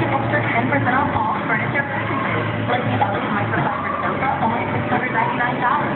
an extra 10% off all furniture purchases. Like the Ellie Microfiber Sofa, only $699.